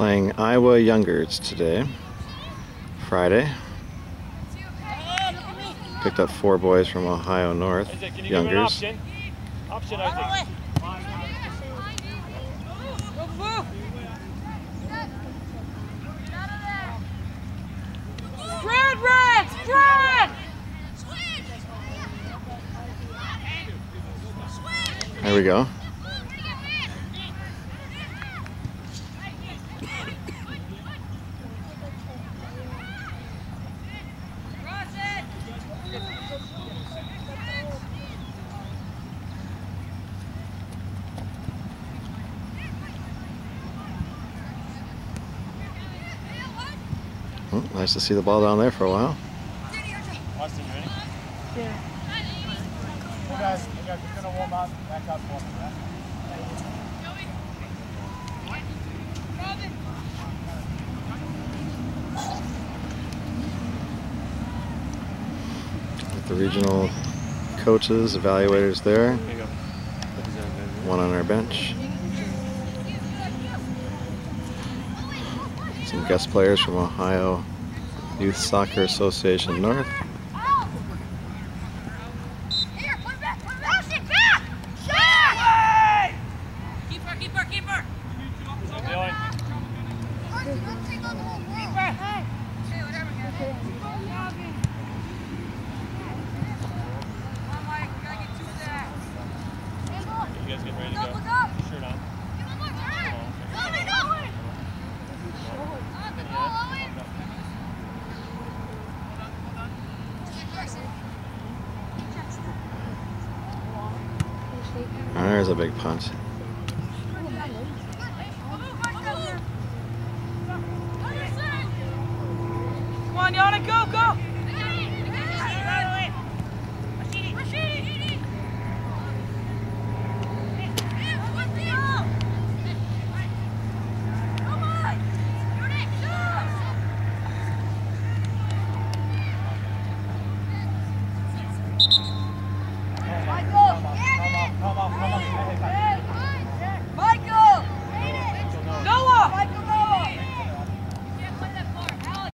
playing Iowa Youngers today, Friday. Picked up four boys from Ohio North, Youngers. Option, I think. Spread, Red! Spread! There we go. Oh, nice to see the ball down there for a while. Austin, you ready? Yeah. You guys, you guys are gonna warm up. Back up for me, right? The regional coaches, evaluators there. Here you go. One on our bench. Some guest players from Ohio Youth Soccer Association North. Ready to go? There's a big punch. Come on, Yana, go, go!